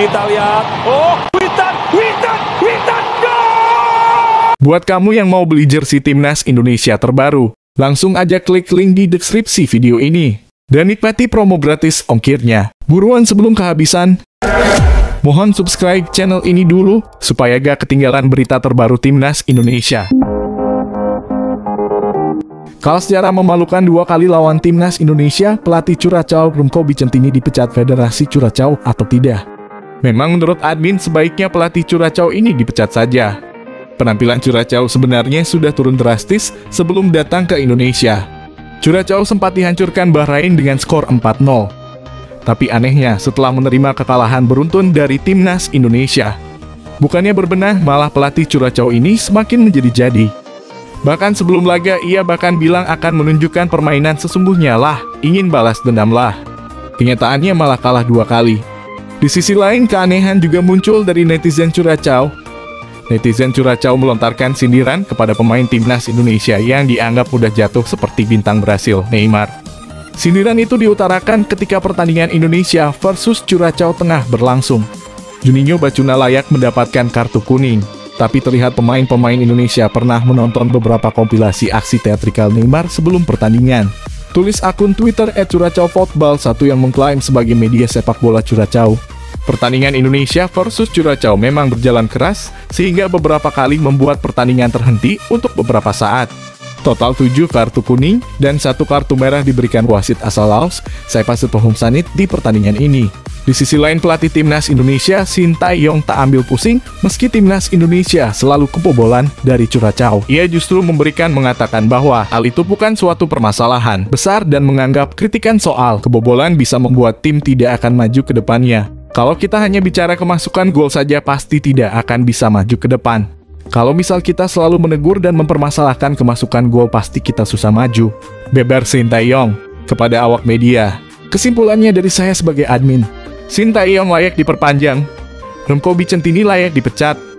Kita lihat. Oh, Witan, Witan, Witan, gol! Buat kamu yang mau beli jersey timnas Indonesia terbaru, langsung aja klik link di deskripsi video ini. Dan nikmati promo gratis ongkirnya. Buruan sebelum kehabisan. Mohon subscribe channel ini dulu, supaya gak ketinggalan berita terbaru timnas Indonesia. Kalau secara memalukan dua kali lawan timnas Indonesia, pelatih Curacao Rumko Bicentini dipecat Federasi Curacao atau tidak? Memang menurut admin sebaiknya pelatih Curacao ini dipecat saja. Penampilan Curacao sebenarnya sudah turun drastis sebelum datang ke Indonesia. Curacao sempat dihancurkan Bahrain dengan skor 4-0. Tapi anehnya setelah menerima kekalahan beruntun dari timnas Indonesia. Bukannya berbenah, malah pelatih Curacao ini semakin menjadi-jadi. Bahkan sebelum laga, ia bahkan bilang akan menunjukkan permainan sesungguhnya lah, ingin balas dendam lah. Kenyataannya malah kalah dua kali. Di sisi lain, keanehan juga muncul dari netizen Curacao. Netizen Curacao melontarkan sindiran kepada pemain timnas Indonesia yang dianggap mudah jatuh seperti bintang Brasil, Neymar. Sindiran itu diutarakan ketika pertandingan Indonesia versus Curacao tengah berlangsung. Juninho Bacuna layak mendapatkan kartu kuning. Tapi terlihat pemain-pemain Indonesia pernah menonton beberapa kompilasi aksi teatrikal Neymar sebelum pertandingan. Tulis akun Twitter @curacao_football satu yang mengklaim sebagai media sepak bola Curacao. Pertandingan Indonesia versus Curacao memang berjalan keras, sehingga beberapa kali membuat pertandingan terhenti untuk beberapa saat. Total 7 kartu kuning dan satu kartu merah diberikan wasit asal Laos, Saipa Pohum Sanit di pertandingan ini. Di sisi lain pelatih timnas Indonesia Sintayong tak ambil pusing meski timnas Indonesia selalu kebobolan dari Curacao. Ia justru memberikan mengatakan bahwa hal itu bukan suatu permasalahan besar dan menganggap kritikan soal kebobolan bisa membuat tim tidak akan maju ke depannya. Kalau kita hanya bicara kemasukan gol saja pasti tidak akan bisa maju ke depan. Kalau misal kita selalu menegur dan mempermasalahkan kemasukan gol pasti kita susah maju. Beber Sintayong kepada awak media. Kesimpulannya dari saya sebagai admin, Sintayong layak diperpanjang. Remco Bicentini layak dipecat.